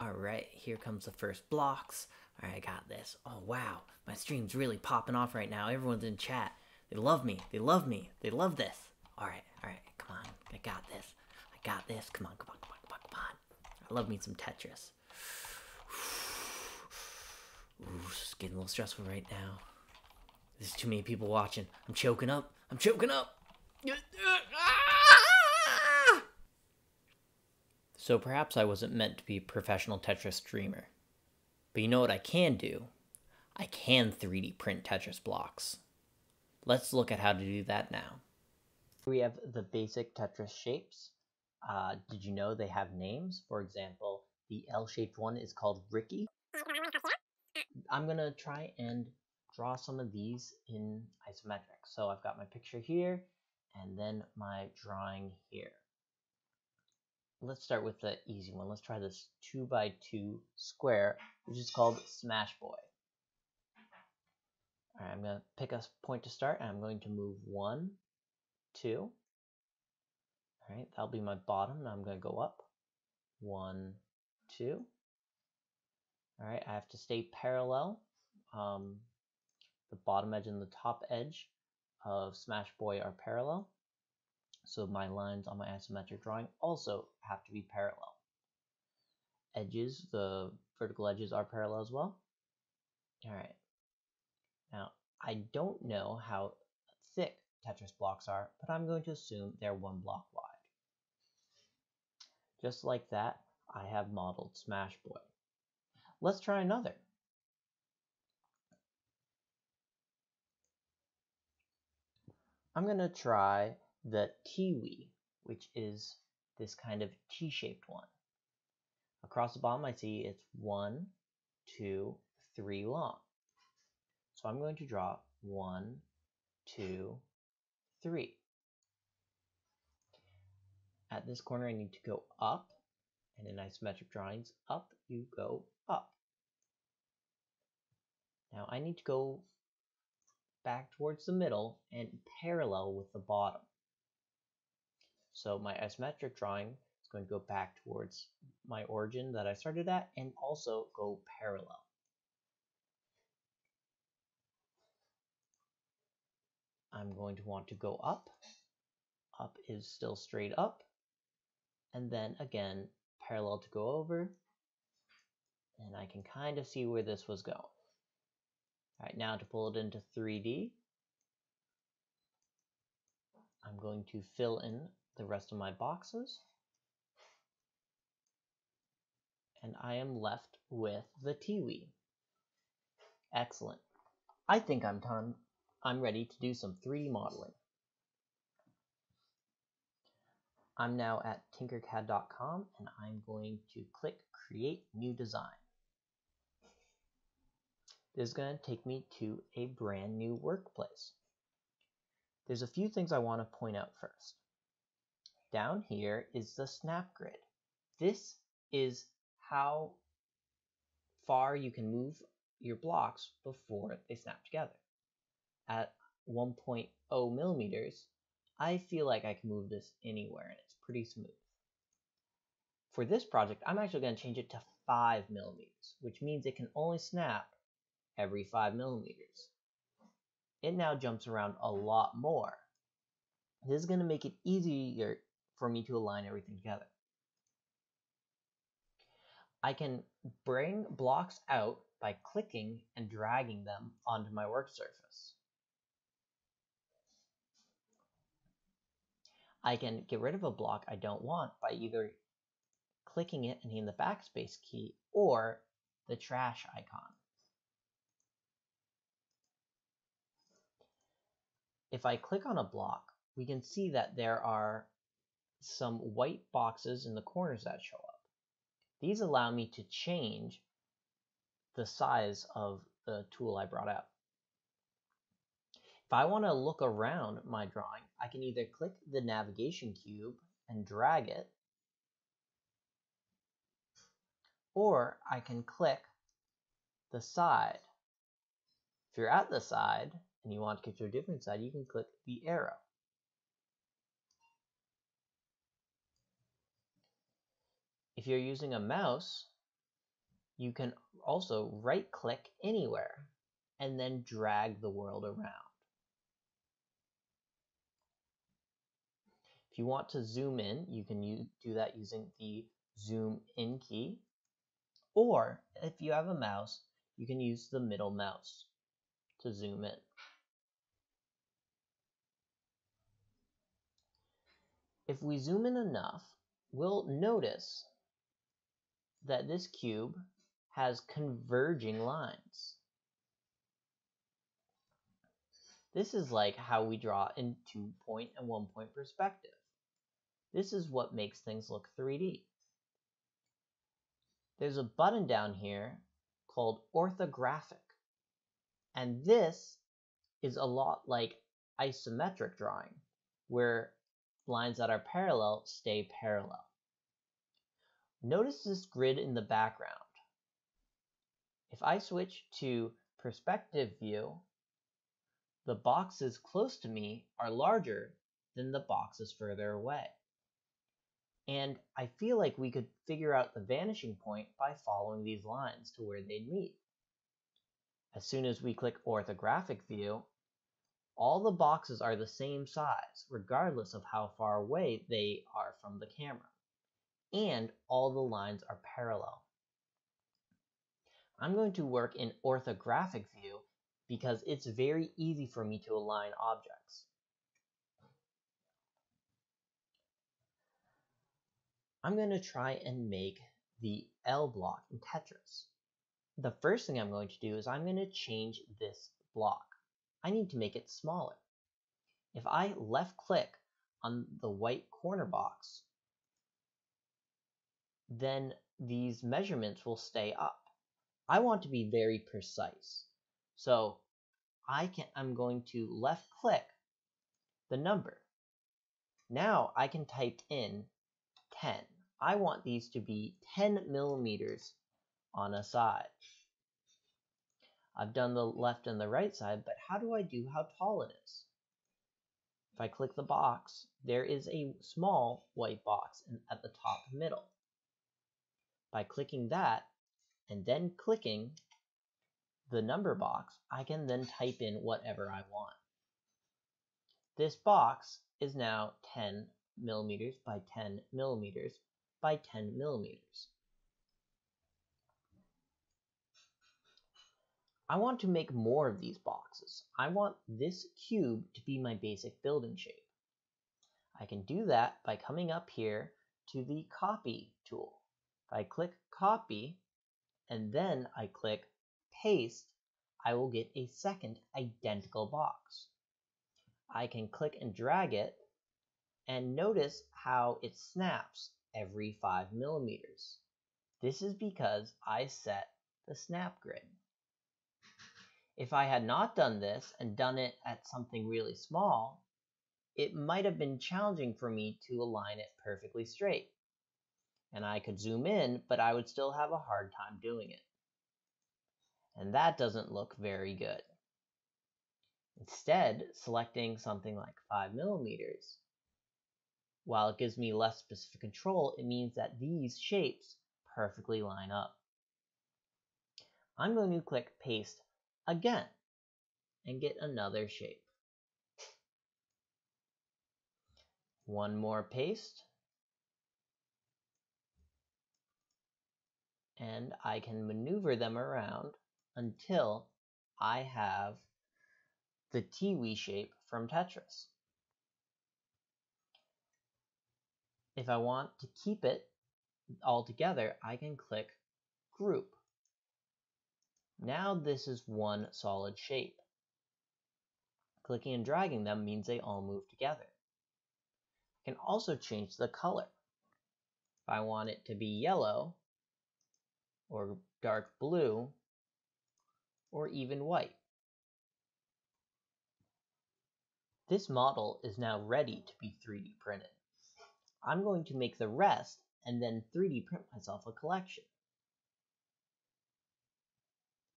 All right, here comes the first blocks. All right, I got this. Oh, wow. My stream's really popping off right now. Everyone's in chat. They love me. They love me. They love this. All right, all right. Come on. I got this. I got this. Come on, come on, come on, come on, come on. I love me some Tetris. Ooh, it's getting a little stressful right now. There's too many people watching. I'm choking up. I'm choking up. So perhaps I wasn't meant to be a professional Tetris streamer. But you know what I can do? I can 3D print Tetris blocks. Let's look at how to do that now. We have the basic Tetris shapes. Uh, did you know they have names? For example, the L-shaped one is called Ricky. I'm gonna try and draw some of these in isometric. So I've got my picture here and then my drawing here. Let's start with the easy one. Let's try this 2 by 2 square, which is called Smash Boy. Alright, I'm going to pick a point to start, and I'm going to move 1, 2. Alright, that'll be my bottom. Now I'm going to go up. 1, 2. Alright, I have to stay parallel. Um, the bottom edge and the top edge of Smash Boy are parallel. So my lines on my isometric drawing also have to be parallel. Edges, the vertical edges are parallel as well. Alright. Now, I don't know how thick Tetris blocks are, but I'm going to assume they're one block wide. Just like that, I have modeled Smash Boy. Let's try another. I'm going to try the Teewee, which is this kind of T-shaped one. Across the bottom I see it's one, two, three long. So I'm going to draw one, two, three. At this corner I need to go up, and in isometric drawings, up you go up. Now I need to go back towards the middle and parallel with the bottom. So my isometric drawing is going to go back towards my origin that I started at and also go parallel. I'm going to want to go up. Up is still straight up. And then again, parallel to go over. And I can kind of see where this was going. All right, now to pull it into 3D, I'm going to fill in the rest of my boxes. And I am left with the Teewee. Excellent. I think I'm done. I'm ready to do some 3D modeling. I'm now at tinkercad.com and I'm going to click Create New Design. This is going to take me to a brand new workplace. There's a few things I want to point out first. Down here is the snap grid. This is how far you can move your blocks before they snap together. At 1.0 millimeters, I feel like I can move this anywhere and it's pretty smooth. For this project, I'm actually going to change it to 5 millimeters, which means it can only snap every 5 millimeters. It now jumps around a lot more. This is going to make it easier for me to align everything together. I can bring blocks out by clicking and dragging them onto my work surface. I can get rid of a block I don't want by either clicking it and hitting the backspace key or the trash icon. If I click on a block, we can see that there are some white boxes in the corners that show up. These allow me to change the size of the tool I brought out. If I want to look around my drawing, I can either click the navigation cube and drag it, or I can click the side. If you're at the side and you want to get to a different side, you can click the arrow. If you're using a mouse, you can also right click anywhere and then drag the world around. If you want to zoom in, you can do that using the zoom in key. Or if you have a mouse, you can use the middle mouse to zoom in. If we zoom in enough, we'll notice that this cube has converging lines. This is like how we draw in two point and one point perspective. This is what makes things look 3D. There's a button down here called orthographic. And this is a lot like isometric drawing, where lines that are parallel stay parallel. Notice this grid in the background. If I switch to perspective view, the boxes close to me are larger than the boxes further away. And I feel like we could figure out the vanishing point by following these lines to where they'd meet. As soon as we click orthographic view, all the boxes are the same size, regardless of how far away they are from the camera. And all the lines are parallel. I'm going to work in orthographic view because it's very easy for me to align objects. I'm going to try and make the L block in Tetris. The first thing I'm going to do is I'm going to change this block. I need to make it smaller. If I left click on the white corner box, then these measurements will stay up. I want to be very precise. So I can, I'm going to left click the number. Now I can type in 10. I want these to be 10 millimeters on a side. I've done the left and the right side, but how do I do how tall it is? If I click the box, there is a small white box at the top middle. By clicking that, and then clicking the number box, I can then type in whatever I want. This box is now 10 millimeters by 10 millimeters by 10 millimeters. I want to make more of these boxes. I want this cube to be my basic building shape. I can do that by coming up here to the copy tool. If I click copy, and then I click paste, I will get a second identical box. I can click and drag it and notice how it snaps every 5 millimeters. This is because I set the snap grid. If I had not done this and done it at something really small, it might have been challenging for me to align it perfectly straight and I could zoom in, but I would still have a hard time doing it. And that doesn't look very good. Instead, selecting something like 5 millimeters, while it gives me less specific control, it means that these shapes perfectly line up. I'm going to click paste again and get another shape. One more paste and I can maneuver them around until I have the Teewee shape from Tetris. If I want to keep it all together, I can click Group. Now this is one solid shape. Clicking and dragging them means they all move together. I can also change the color. If I want it to be yellow, or dark blue, or even white. This model is now ready to be 3D printed. I'm going to make the rest and then 3D print myself a collection.